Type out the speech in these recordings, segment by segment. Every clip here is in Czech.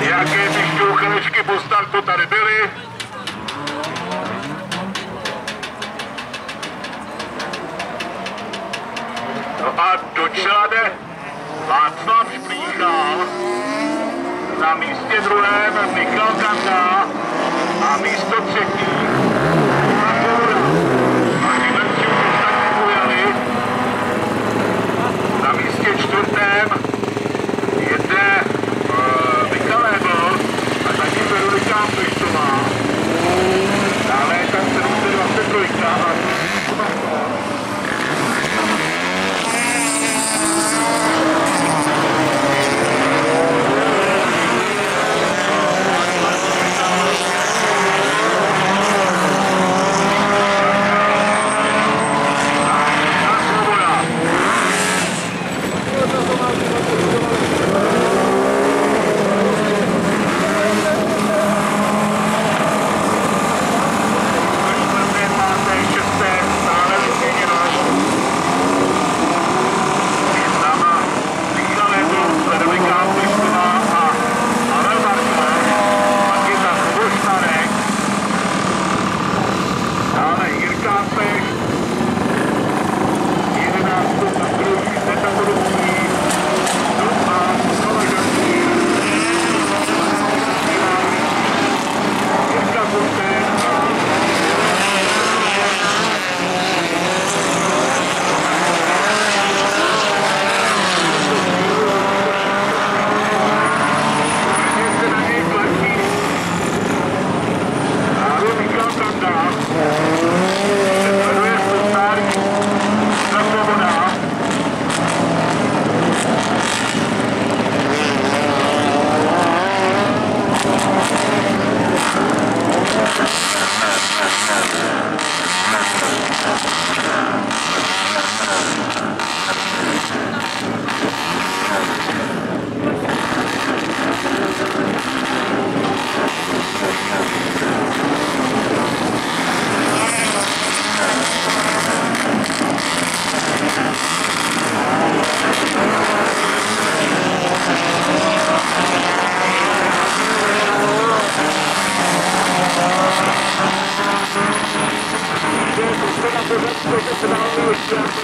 Jaké ty šťouchanečky po startu tady byly? No a do čelade Václav Šplíchal. Na místě druhém Michal Kanda a místo třetí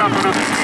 stopping us.